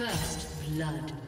First blood.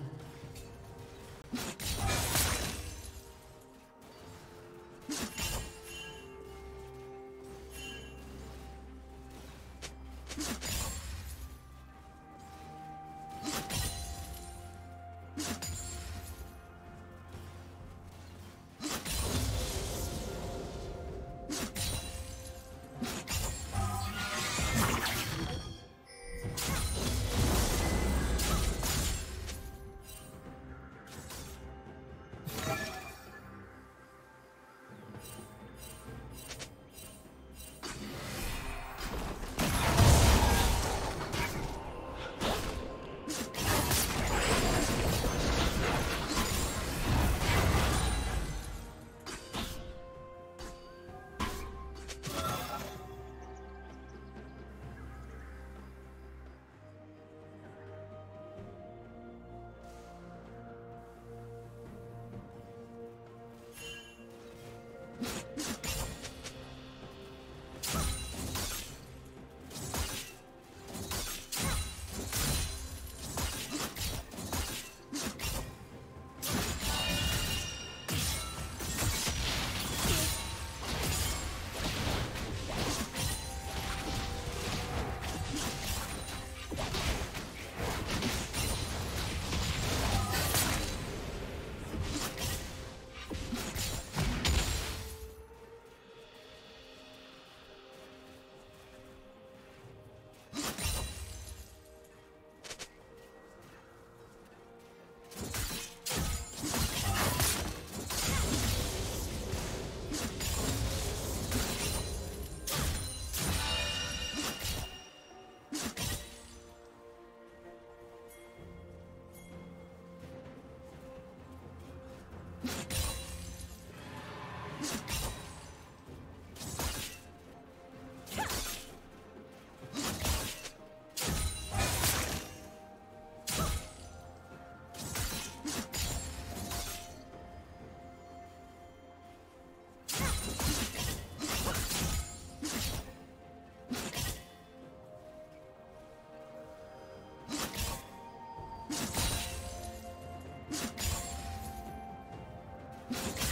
Killing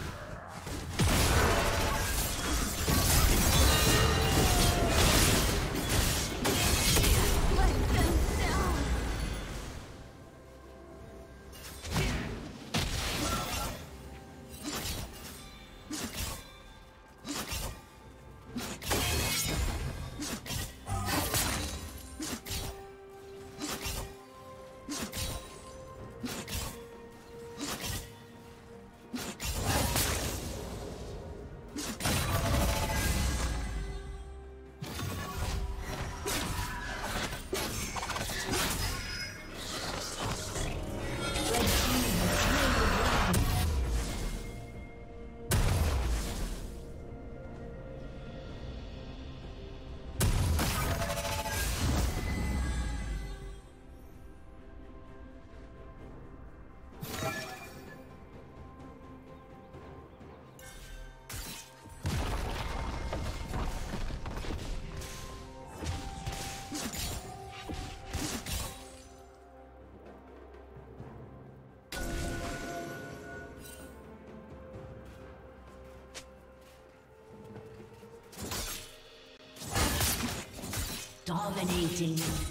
Dominating.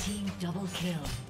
Team double kill.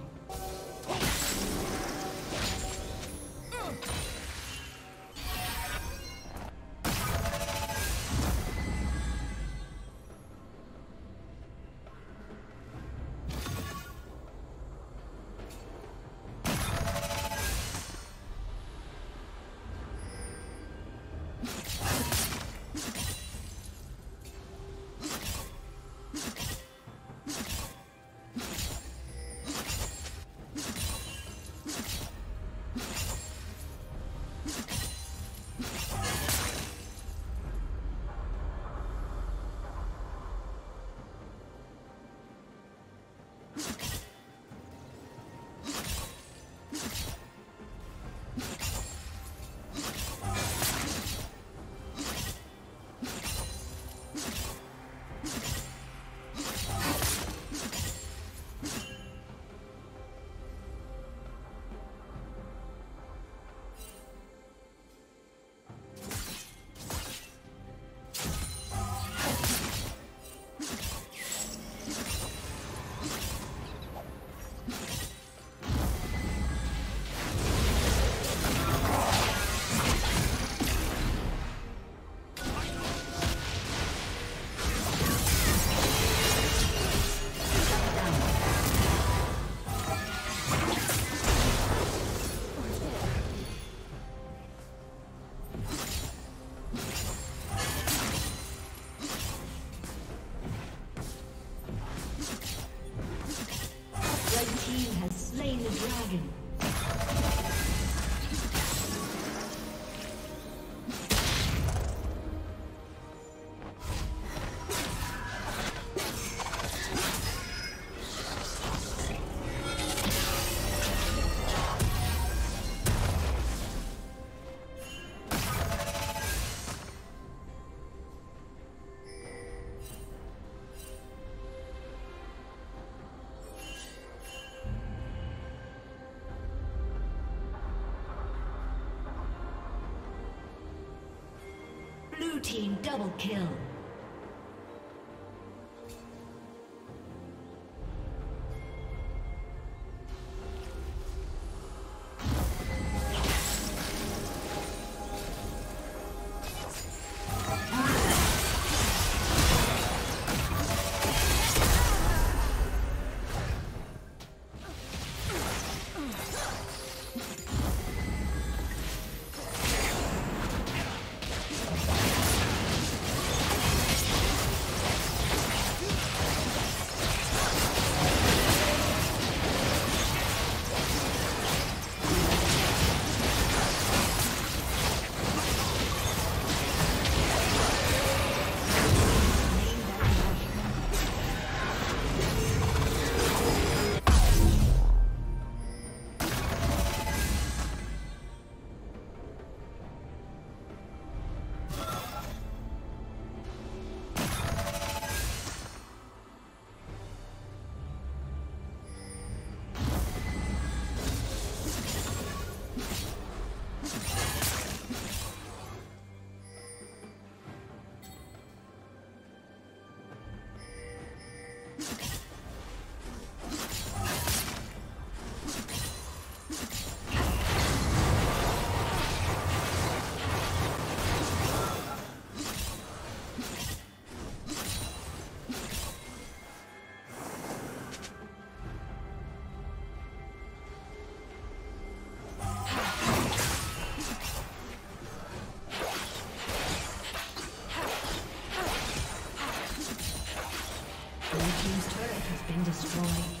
Team double kill. destroyed.